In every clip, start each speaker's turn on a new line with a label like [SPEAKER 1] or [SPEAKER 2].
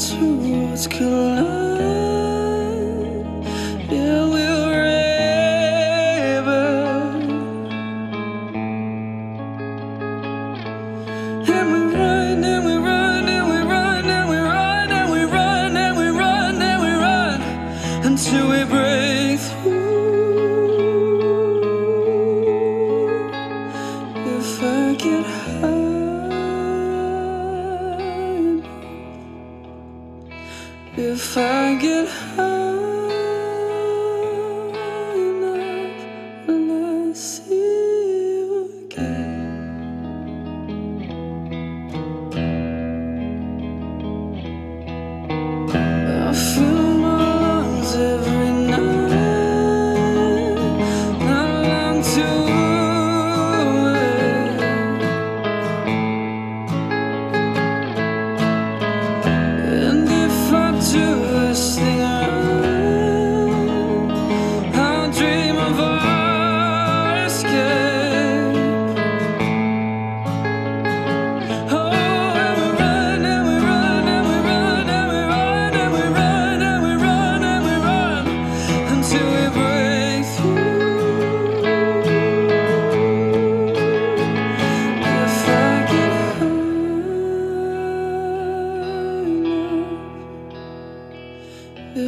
[SPEAKER 1] towards collapse. if I get high.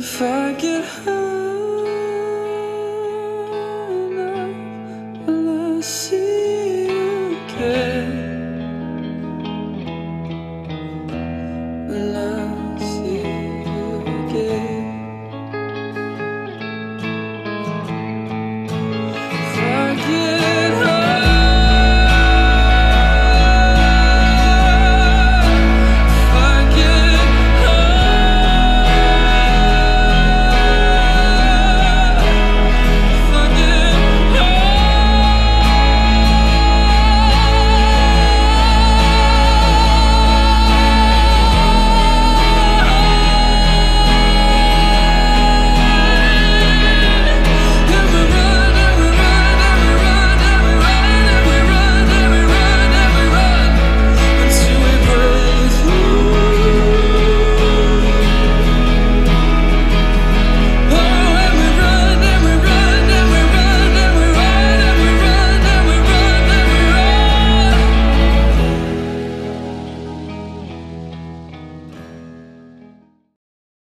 [SPEAKER 1] if I get high.